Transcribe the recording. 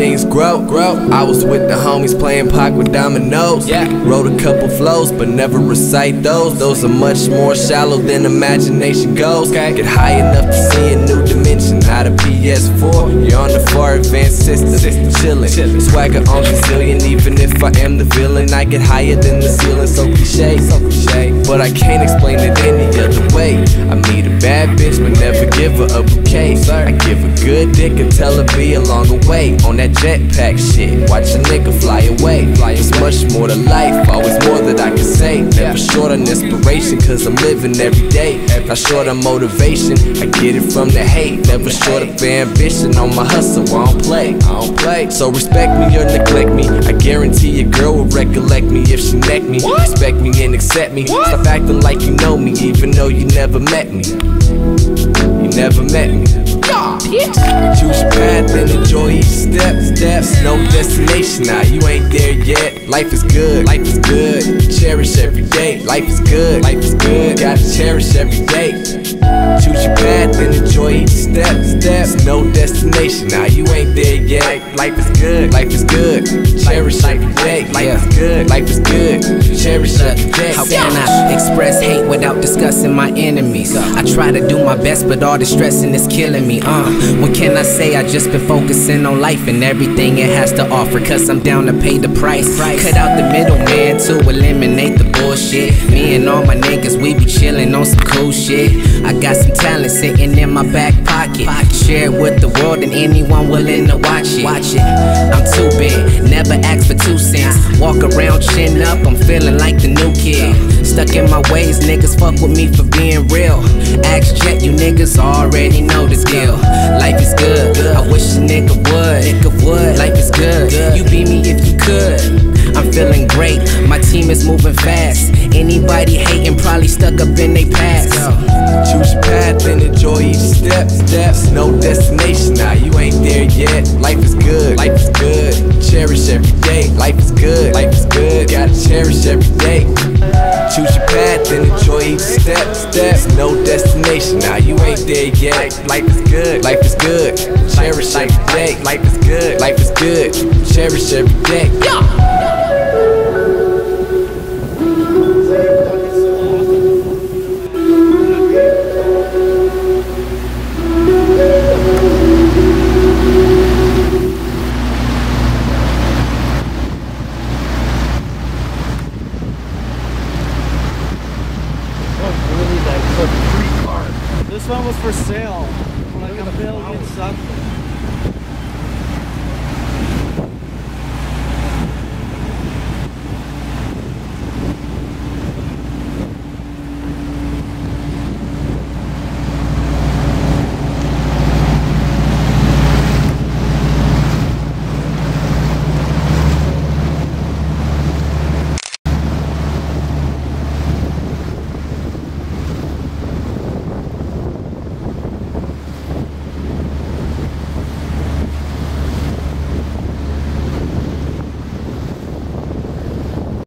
grow. I was with the homies playing pock with dominoes. Yeah. Wrote a couple flows, but never recite those. Those are much more shallow than imagination goes. Okay. Get high enough to see a new dimension. Not a PS4. You're on the far advanced system. Chillin'. Swagger on Brazilian, even if I am the villain. I get higher than the ceiling, so cliche. So cliche. But I can't explain it any other way. I meet a bad bitch, but never give her a bouquet. I give a good dick and tell her be along the way. On that jetpack shit, watch a nigga fly away. It's much more to life, always more that I can say. Never short on inspiration, cause I'm living every day. Not short on motivation, I get it from the hate. Never short of ambition on my hustle, I don't play. I don't play. So respect me or neglect me. I guarantee your girl will recollect me if she neck me. Respect me and accept me. Stop acting like you know me, even though you never met me. You never met me. Choose your path and enjoy each step. Steps, no destination now. You ain't there yet. Life is good. Life is good. Cherish every day. Life is good. Life is good. Gotta cherish every day. Choose your path and enjoy each step. Steps, no destination now. You ain't there yet. Life is good. Life is good. Cherish every day. Life is good. Life is good. Cherish. How can I express hate without discussing my enemies? I try to do my best, but all the stressing is killing me. Uh, what can I say? I just been focusing on life and everything it has to offer. Cause I'm down to pay the price. Cut out the middleman to eliminate the bullshit. Me and all my niggas, we be chilling on some cool shit. I got some talent sitting in my back pocket. Share it with the world and anyone willing to watch it. Watch it. I'm too big, never ask for two cents. Walk around chin up, I'm feeling like the new kid. Stuck in my ways, niggas fuck with me for being real. Ask Jet, you niggas already know the deal. Life is good, I wish a nigga would. Nigga would. Life is good, you be me if you could. I'm feeling great, my team is moving fast. Anybody hating probably stuck up in they past. Choose your path and enjoy each step. Steps, no destination now. You ain't there yet. Life is good. Life is good. Cherish every good. Life is good. Gotta cherish every day. Choose your path and enjoy each step. Steps, no destination now. You ain't there yet. Life is good. Life is good. Cherish every day. Life is good. Life is good. Cherish every day. This one was for sale. Like a million something.